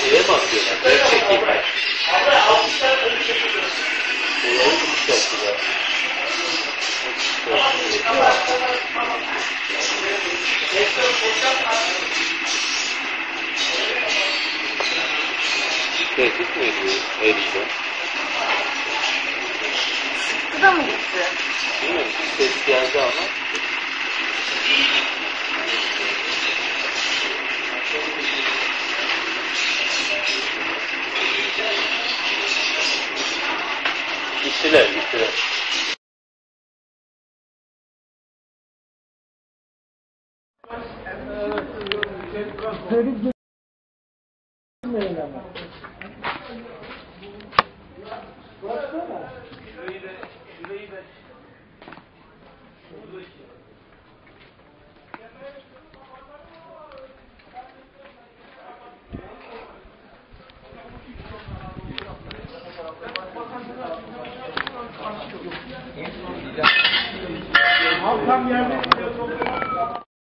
Şeye mi atıyorlar? Ben çekeyim ben. Olayı güzel. Tehdit miydi Erişte? Sıkı da mı gitti? Bilmiyorum. Ses geldi ama. Gittiler, gittiler. En son